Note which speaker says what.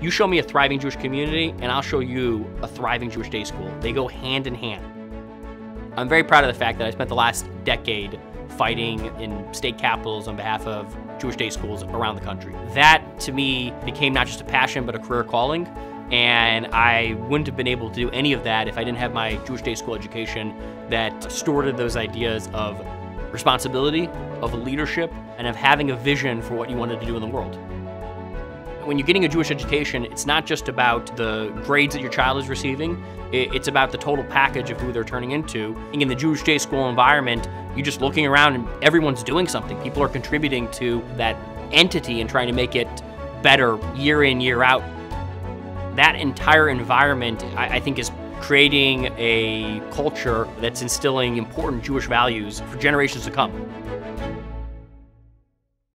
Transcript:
Speaker 1: You show me a thriving Jewish community, and I'll show you a thriving Jewish day school. They go hand in hand. I'm very proud of the fact that I spent the last decade fighting in state capitals on behalf of Jewish day schools around the country. That, to me, became not just a passion, but a career calling. And I wouldn't have been able to do any of that if I didn't have my Jewish day school education that stewarded those ideas of responsibility, of leadership, and of having a vision for what you wanted to do in the world. When you're getting a Jewish education, it's not just about the grades that your child is receiving, it's about the total package of who they're turning into. In the Jewish day school environment, you're just looking around and everyone's doing something. People are contributing to that entity and trying to make it better year in, year out. That entire environment, I, I think, is creating a culture that's instilling important Jewish values for generations to come.